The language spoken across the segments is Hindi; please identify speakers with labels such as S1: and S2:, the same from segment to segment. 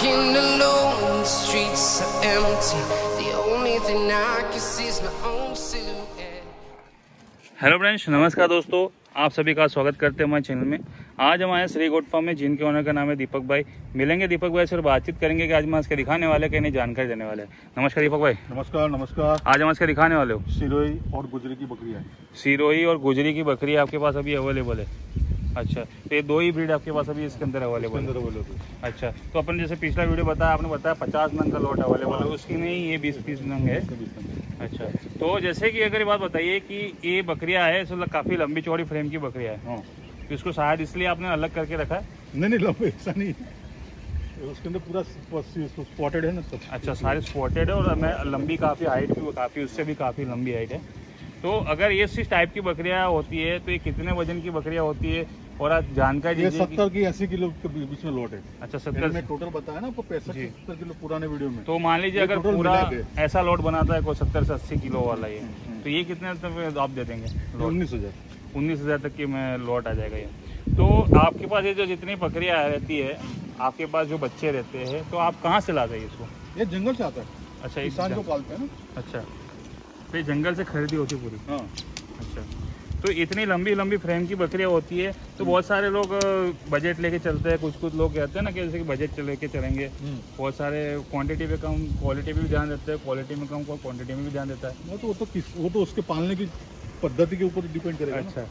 S1: Walking alone, the streets are empty. The only thing I can see is my own silhouette.
S2: Hello friends नमस्कार दोस्तों. आप सभी का स्वागत करते हैं हमारे चैनल में। आज हम आए श्री गोट फार्म में जिनके ओनर का नाम है दीपक भाई। मिलेंगे दीपक भाई से और बातचीत करेंगे कि आज हम इसके दिखाने वाले हैं कि नहीं जानकारी देने वाले हैं। नमस्कार दीपक भाई।
S3: नमस्कार नमस्कार।
S2: आज हम इसके दिखाने वाले हो।
S3: सिरोही और गुजरी की बकरी है
S2: सिरोही और गुजरी की बकरी आपके पास अभी अवेलेबल है। अच्छा तो ये दो ही ब्रीड आपके पास अभी इसके अंदर अवेलेबल है?
S3: अवेलेबल
S2: अच्छा तो अपन जैसे पिछला वीडियो बताया आपने बताया पचास नंग का लॉट अवेलेबल है उसकी नहीं ये बीस पीस नंग है अच्छा तो जैसे कि अगर ये बात बताइए कि ये बकरिया है इसमें काफ़ी लंबी चौड़ी फ्रेम की बकरिया है।
S3: हाँ।
S2: तो इसको शायद इसलिए आपने अलग करके रखा है?
S3: नहीं नहीं लंबे ऐसा नहीं है। उसके अंदर पूरा स्पॉटेड है ना सब।
S2: अच्छा सारे स्पॉटेड है और मैं लंबी काफ़ी हाइट भी काफ़ी उससे भी काफ़ी लंबी हाइट है। तो अगर ये इस टाइप की बकरियाँ होती है तो ये कितने वज़न की बकरियाँ होती है? और आप जानकारी
S3: ये सत्तर की अस्सी किलो के बीच में लोट है।
S2: अच्छा सत्तर
S3: टोटल बताया ना आपको पैंसठ सत्तर किलो पुराने वीडियो में।
S2: तो मान लीजिए अगर पूरा ऐसा लोड बनाता है कोई सत्तर से अस्सी किलो वाला ये
S3: हम्म।
S2: तो ये कितने तक आप दे देंगे
S3: उन्नीस हज़ार।
S2: उन्नीस हज़ार तक की में लॉट आ जाएगा ये। तो आपके पास ये जो जितनी बकरियाँ रहती है आपके पास जो बच्चे रहते हैं तो आप कहाँ से लाते हैं इसको?
S3: ये जंगल से आता है।
S2: अच्छा
S3: किसान जो पालते हैं ना।
S2: अच्छा। तो ये जंगल से खरीदी होती पूरी।
S3: हाँ।
S2: अच्छा। तो इतनी लंबी लंबी फ्रेम की बकरियाँ होती है तो बहुत सारे लोग बजट लेके चलते हैं। कुछ कुछ लोग कहते हैं ना कि जैसे कि बजट लेके चलेंगे। बहुत सारे क्वांटिटी पे कम क्वालिटी पे भी ध्यान देते हैं। क्वालिटी में कम क्वांटिटी में भी ध्यान देता है।
S3: वो तो वो तो किस वो तो उसके पालने की पद्धति के ऊपर डिपेंड करेगा
S2: अच्छा।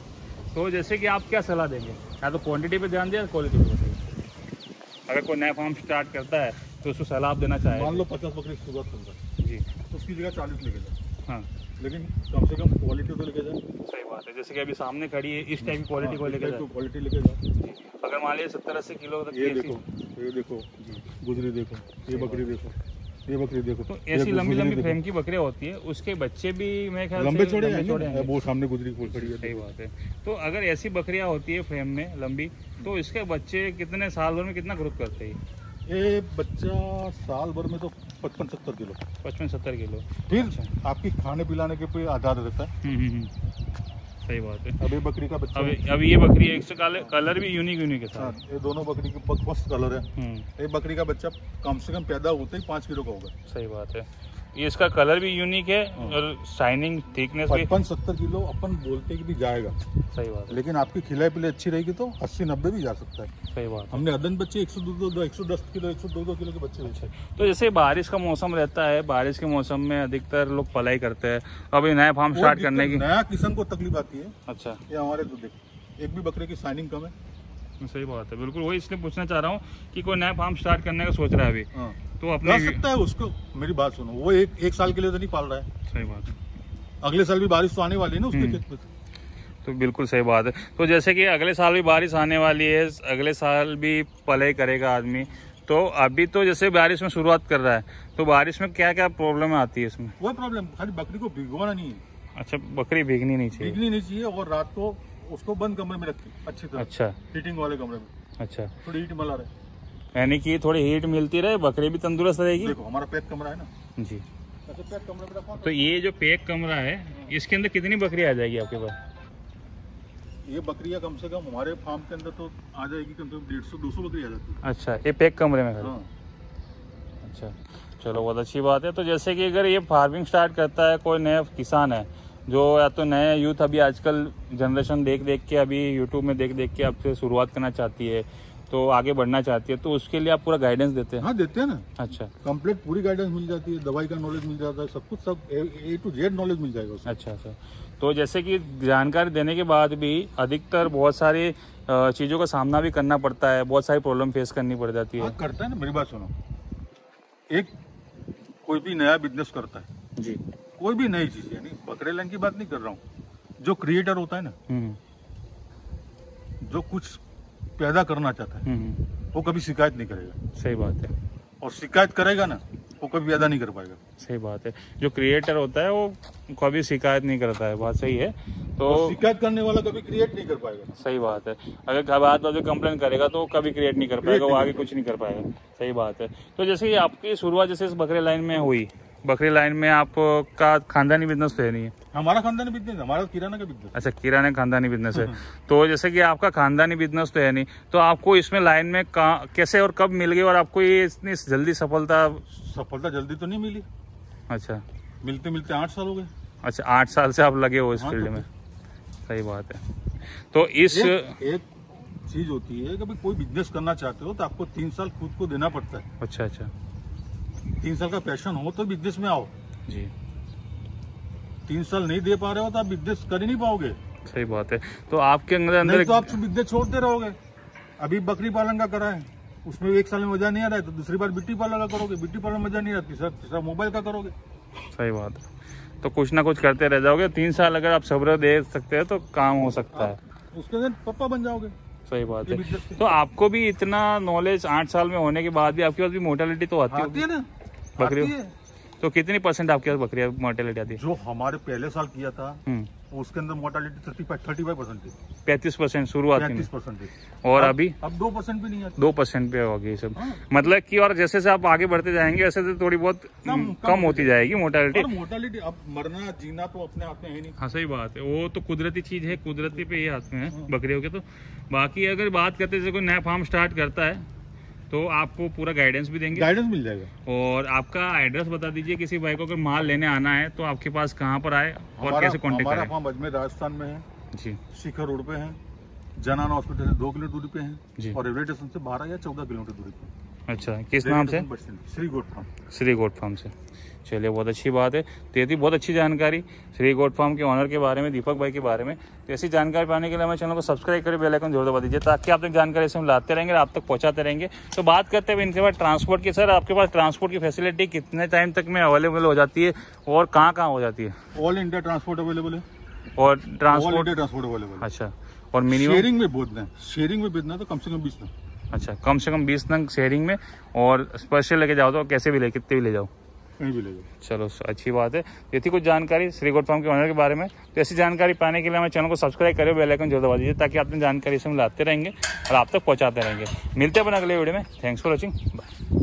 S2: तो जैसे कि आप क्या सलाह देंगे? या तो क्वांटिटी पे ध्यान दिया क्वालिटी पे अगर कोई नया फार्म स्टार्ट करता है तो उसको सलाह आप देना
S3: मान लो पचास बकरी शुरुआत है।
S2: जी।
S3: तो उसकी जगह चालीस लेके जाए
S2: हाँ।
S3: लेकिन कम से कम क्वालिटी तो लेके जाए
S2: सही बात है जैसे कि अभी सामने खड़ी है इस टाइप की क्वालिटी को लेकर जाए
S3: क्वालिटी लेके जाए
S2: अगर मान लीजिए सत्तर अस्सी किलो तक
S3: ये देखो ये देखो
S2: जी
S3: गुजरी देखो ये बकरी देखो ये बकरी देखो
S2: तो ऐसी लंबी लंबी फ्रेम की बकरियाँ होती है उसके बच्चे भी मेरे ख्याल
S3: लंबे
S2: लंबे
S3: हैं।
S2: हैं
S3: वो सामने गुजरी कोई खड़ी
S2: सही बात है। तो अगर ऐसी बकरियाँ होती है फ्रेम में लंबी तो इसके बच्चे कितने साल भर में कितना ग्रोथ करते हैं?
S3: ये बच्चा साल भर में तो पचपन सत्तर किलो।
S2: पचपन सत्तर किलो।
S3: फिर
S2: अच्छा।
S3: आपकी खाने पिलाने के पे आधार रहता है।
S2: हम्म, हम्म, हम्म। सही बात है।
S3: अभी बकरी का बच्चा
S2: अभी अभी ये बकरी एक से कलर भी यूनिक यूनिक है
S3: हाँ,
S2: साथ
S3: ये दोनों बकरी के फ़र्स्ट कलर है। ये बकरी का बच्चा कम से कम पैदा होते ही पाँच किलो का होगा।
S2: सही बात है। ये इसका कलर भी यूनिक है
S3: हाँ।
S2: और शाइनिंग थिकनेस भी
S3: पचपन सत्तर किलो अपन बोलते कि भी जाएगा।
S2: सही बात
S3: लेकिन आपकी खिलाई पिलाई अच्छी रहेगी तो अस्सी नब्बे भी जा सकता है।
S2: सही बात
S3: हमने अदन बच्चे एक सौ दो दो एक सौ दस किलो एक सौ दो दो किलो के बच्चे बेचे
S2: तो जैसे बारिश का मौसम रहता है बारिश के मौसम में अधिकतर लोग पलाई करते हैं। अभी नया फार्म स्टार्ट करने की
S3: नया किसान को तकलीफ़ आती है।
S2: अच्छा।
S3: ये हमारे तो एक भी बकरे की शाइनिंग कम है।
S2: सही बात है बिल्कुल वही इसलिए पूछना चाह रहा हूँ कि कोई नया फार्म स्टार्ट करने का सोच रहा है अभी।
S3: हाँ।
S2: तो अपने
S3: कर सकता है उसको। मेरी बात सुनो वो एक एक साल के लिए तो नहीं पाल रहा है।
S2: सही बात है।
S3: अगले साल भी बारिश तो आने वाली है ना उसके
S2: हम्म।
S3: खेत में
S2: तो। बिल्कुल सही बात है। तो जैसे कि अगले साल भी बारिश आने वाली है अगले साल भी पलाई करेगा आदमी। तो अभी तो जैसे बारिश में शुरुआत कर रहा है तो बारिश में क्या क्या प्रॉब्लम आती है इसमें?
S3: वो प्रॉब्लम खाली बकरी को भिगवाना नहीं है।
S2: अच्छा बकरी भीगनी नहीं चाहिए।
S3: भीगनी नहीं चाहिए और रात को उसको बंद कमरे में रखी अच्छी तरह।
S2: अच्छा।
S3: हीटिंग वाले कमरे में।
S2: अच्छा।
S3: थोड़ी हीट मला रहे।
S2: यानी कि थोड़ी हीट मिलती रहे बकरी भी तंदुरुस्त रहेगी।
S3: देखो हमारा पैक कमरा है ना?
S2: जी।
S3: पैक कमरे
S2: तो ये जो पैक कमरा है इसके अंदर कितनी बकरी आ जाएगी आपके पास?
S3: ये बकरियाँ कम से कम हमारे फार्म के अंदर तो आ जाएगी कम से कम डेढ़ सौ दो सौ बकरी आ जाती है।
S2: अच्छा ये पैक कमरे में
S3: हाँ?
S2: अच्छा चलो बहुत अच्छी बात है। तो जैसे कि अगर ये फ़ार्मिंग स्टार्ट करता है कोई नया किसान है जो या तो नए यूथ अभी आजकल जनरेशन देख देख के अभी यूट्यूब में देख देख के आपसे शुरुआत करना चाहती है तो आगे बढ़ना चाहती है तो उसके लिए आप पूरा गाइडेंस देते हैं?
S3: हाँ देते हैं ना।
S2: अच्छा।
S3: कंप्लीट पूरी गाइडेंस मिल जाती है दवाई का नॉलेज मिल जाता है सब कुछ सब ए टू जेड नॉलेज मिल जाएगा उसमें।
S2: अच्छा अच्छा। तो जैसे कि जानकारी देने के बाद भी अधिकतर बहुत सारी चीज़ों का सामना भी करना पड़ता है बहुत सारी प्रॉब्लम फेस करनी पड़ जाती है।
S3: हाँ करता है ना मेरी बात सुनो। एक कोई भी नया बिज़नेस करता है।
S2: जी।
S3: कोई भी नई चीज़ यानी बकरे लाइन की बात नहीं कर रहा हूँ। जो क्रिएटर होता है ना
S2: हम्म।
S3: जो कुछ पैदा करना चाहता है
S2: हम्म
S3: वो कभी शिकायत नहीं करेगा।
S2: सही बात है।
S3: और शिकायत करेगा ना वो कभी पैदा नहीं कर पाएगा।
S2: सही बात है। जो क्रिएटर होता है वो कभी शिकायत नहीं करता है बात सही है। तो
S3: शिकायत करने वाला कभी क्रिएट नहीं कर पाएगा।
S2: सही बात है। अगर बात बात कंप्लेन करेगा तो कभी क्रिएट नहीं कर पाएगा वो आगे कुछ नहीं कर पाएगा। सही बात है। तो जैसे आपकी शुरुआत जैसे इस बकरे लाइन में हुई बकरी लाइन में आपका खानदानी बिज़नेस तो है नहीं है?
S3: हमारा खानदानी बिज़नेस हमारा किराना का बिज़नेस
S2: अच्छा किराने खानदानी बिज़नेस है। तो जैसे कि आपका खानदानी बिज़नेस तो है नहीं तो आपको इसमें लाइन में कहाँ- कैसे और कब मिल गई और आपको ये इतनी जल्दी सफलता
S3: सफलता जल्दी तो नहीं मिली।
S2: अच्छा।
S3: मिलते मिलते आठ साल हो गए।
S2: अच्छा आठ साल से आप लगे हो इस
S3: हाँ,
S2: फ़ील्ड
S3: तो
S2: में। सही बात है। तो इस
S3: एक, एक चीज़ होती है कि कोई बिज़नेस करना चाहते हो तो आपको तीन साल खुद को देना पड़ता है।
S2: अच्छा अच्छा।
S3: तीन साल का पैशन हो तो बिज़नेस में आओ।
S2: जी।
S3: तीन साल नहीं दे पा रहे हो तो आप बिज़नेस कर ही नहीं पाओगे।
S2: सही बात है। तो आपके अंदर अंदर
S3: नहीं तो आप बिज़नेस छोड़ते रहोगे। अभी बकरी पालन का करा है। उसमें एक साल में मज़ा नहीं आ रहा है तो दूसरी बार बिट्टी पालन का करोगे। बिट्टी पालन में मज़ा नहीं आ रहा तीसरा तीसरा मोबाइल का करोगे।
S2: सही बात है। तो कुछ ना कुछ करते रह जाओगे। तीन साल अगर आप सब्र दे सकते हैं तो काम हो सकता है।
S3: उसके बाद पप्पा बन जाओगे।
S2: सही बात है। तो आपको भी इतना नॉलेज आठ साल में होने के बाद भी आपके पास भी मोर्टेलिटी तो आती
S3: आती है ना?
S2: बकरी- तो कितनी परसेंट आपके पास बकरी मोर्टेलिटी आती है?
S3: जो हमारे पहले साल किया था
S2: हम्म।
S3: उसके अंदर mortality thirty five thirty five percent थी।
S2: पैंतीस परसेंट शुरुआत
S3: पैंतीस परसेंट
S2: और
S3: अब-
S2: अभी?
S3: अब दो परसेंट भी नहीं आती
S2: दो परसेंट पे होगी सब।
S3: हाँ।
S2: मतलब कि और जैसे जैसे आप आगे बढ़ते जाएँगे वैसे तो थोड़ी बहुत
S3: कम-
S2: कम,
S3: कम
S2: होती जाएगी मोर्टेलिटी
S3: और मोर्टालिटी अब मरना जीना तो अपने हाथ में है नहीं।
S2: हाँ सही बात है। वो तो कुदरती चीज़ है कुदरती पे ही हाथ में है
S3: हाँ।
S2: बकरियों के तो। बाकी अगर बात करते जैसे कोई नया फार्म स्टार्ट करता है तो आपको पूरा गाइडेंस भी देंगे?
S3: गाइडेंस मिल जाएगा।
S2: और आपका एड्रेस बता दीजिए किसी भाई को अगर माल लेने आना है तो आपके पास कहाँ पर आए और कैसे कॉन्टेक्ट
S3: हमारा
S2: करें?
S3: फार्म अजमेर राजस्थान में है।
S2: जी।
S3: शिखर रोड पे है। जनान हॉस्पिटल से दो किलोमीटर दूरी पे। है। और रेलवे स्टेशन से बारह या चौदह किलोमीटर दूरी पे
S2: अच्छा किस नाम से?
S3: Shri goat farm
S2: Shri goat farm से। चलिए बहुत अच्छी बात है। तो ये थी बहुत अच्छी जानकारी श्री गोट फार्म के ऑनर के बारे में दीपक भाई के बारे में। तो ऐसी जानकारी पाने के लिए हमारे चैनल को सब्सक्राइब करें बेल आइकन ज़रूर दबा दीजिए ताकि आप तक जानकारी से हम लाते रहेंगे आप तक पहुंचाते रहेंगे। तो बात करते हैं इनके पास ट्रांसपोर्ट की। सर आपके पास ट्रांसपोर्ट की फैसिलिटी कितने टाइम तक में अवेलेबल हो जाती है और कहाँ कहाँ हो जाती है?
S3: ऑल इंडिया ट्रांसपोर्ट अवेलेबल है।
S2: और ट्रांसपोर्ट
S3: ट्रांसपोर्ट अवेलेबल
S2: अच्छा और मिनिमम
S3: शेयरिंग में बेचना है। शेयरिंग में बेचना तो कम से कम बीस
S2: अच्छा कम से कम बीस नंग शेयरिंग में और स्पेशल लेके जाओ तो कैसे भी ले कितने भी ले जाओ।
S3: कहीं भी ले जाओ।
S2: चलो अच्छी बात है। ये थी कुछ जानकारी श्री गोट फार्म के ऑनर के बारे में तो ऐसी जानकारी पाने के लिए हमारे चैनल को सब्सक्राइब करें बेल आइकन ज़रूर दबा दीजिए ताकि आपने जानकारी से हम लाते रहेंगे और आप तक पहुंचाते रहेंगे। मिलते हैं अपन अगले वीडियो में। Thanks for watching bye